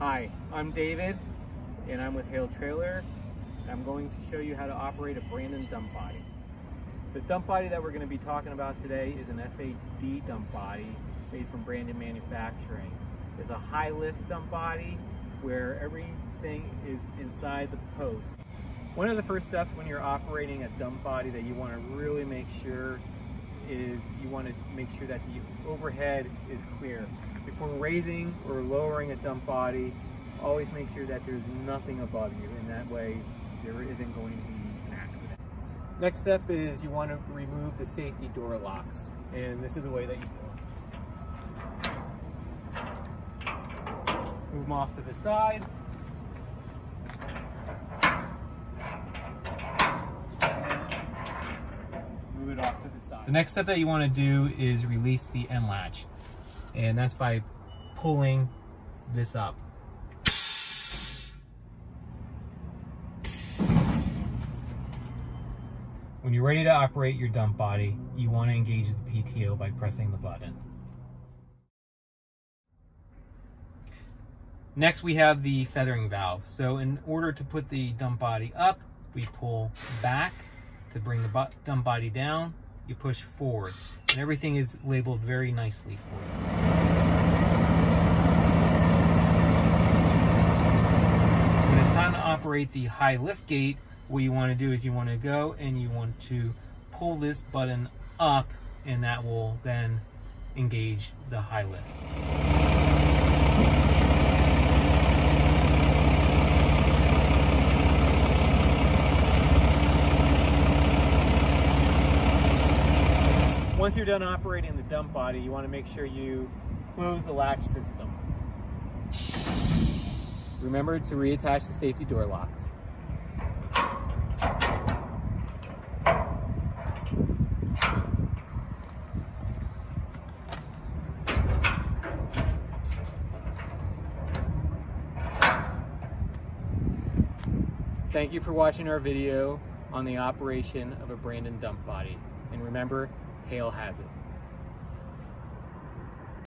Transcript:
Hi, I'm David and I'm with Hale Trailer. I'm going to show you how to operate a Brandon dump body. The dump body that we're going to be talking about today is an FHD dump body made from Brandon Manufacturing. It's a high lift dump body where everything is inside the post. One of the first steps when you're operating a dump body that you want to really make sure is you want to make sure that the overhead is clear. Before raising or lowering a dump body, always make sure that there's nothing above you and that way there isn't going to be an accident. Next step is you want to remove the safety door locks and this is the way that you do it. Move them off to the side. Move it off to the next step that you want to do is release the end latch and that's by pulling this up. When you're ready to operate your dump body, you want to engage the PTO by pressing the button. Next we have the feathering valve. So in order to put the dump body up, we pull back to bring the dump body down, you push forward. And everything is labeled very nicely for you. When it's time to operate the high lift gate, what you want to do is you want to go and you want to pull this button up and that will then engage the high lift. Once you're done operating the dump body, you want to make sure you close the latch system. Remember to reattach the safety door locks. Thank you for watching our video on the operation of a Brandon dump body. And remember, Hale has it.